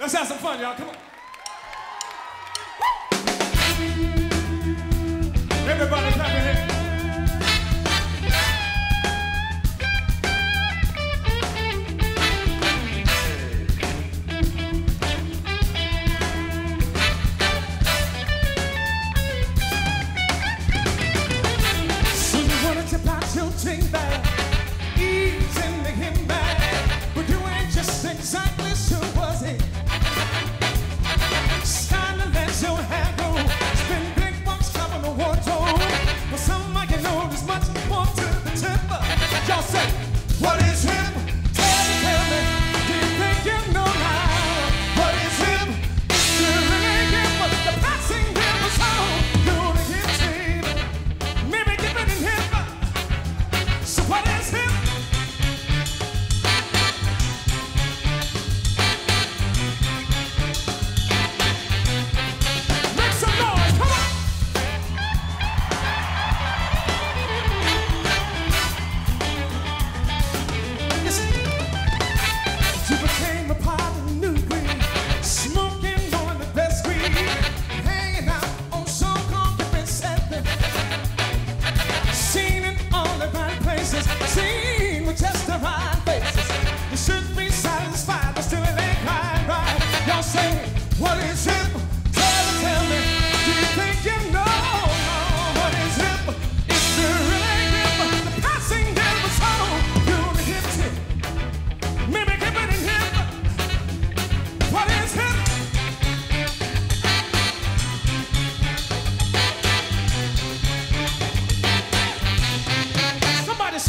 Let's have some fun, y'all. Come on. Everybody. all set.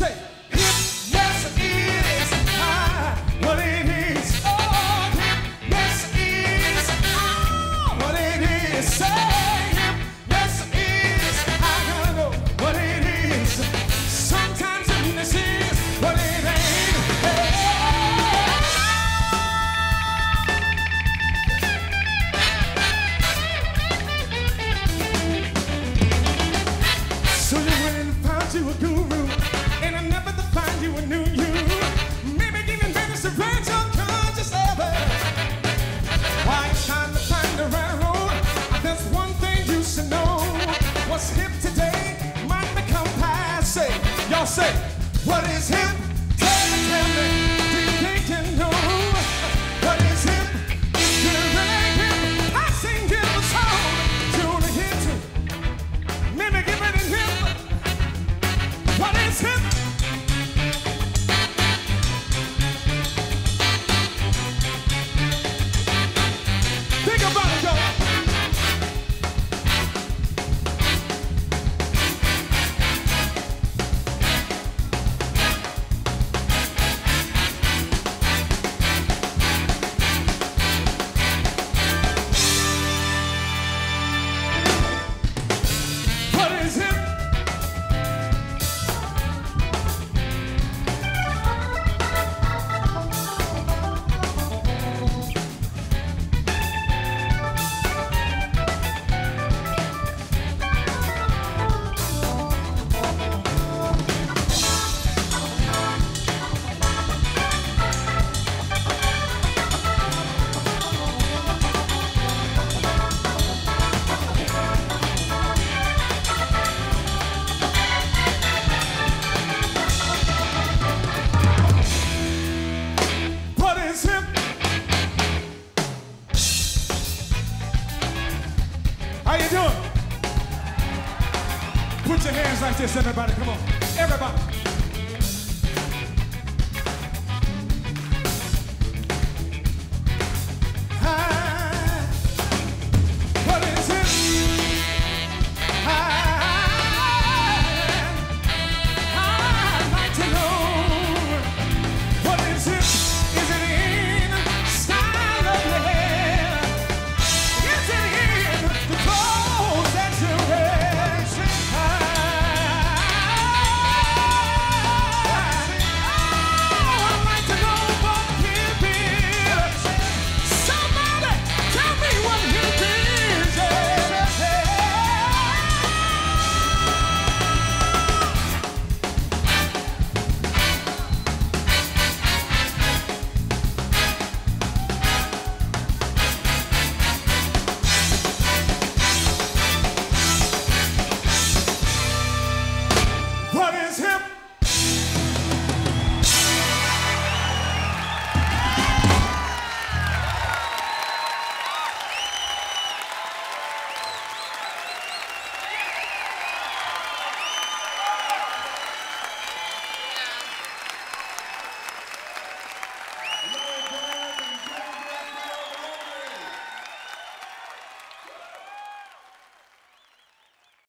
say say, what is hip How you doing? Put your hands like this, everybody. Come on. Everybody.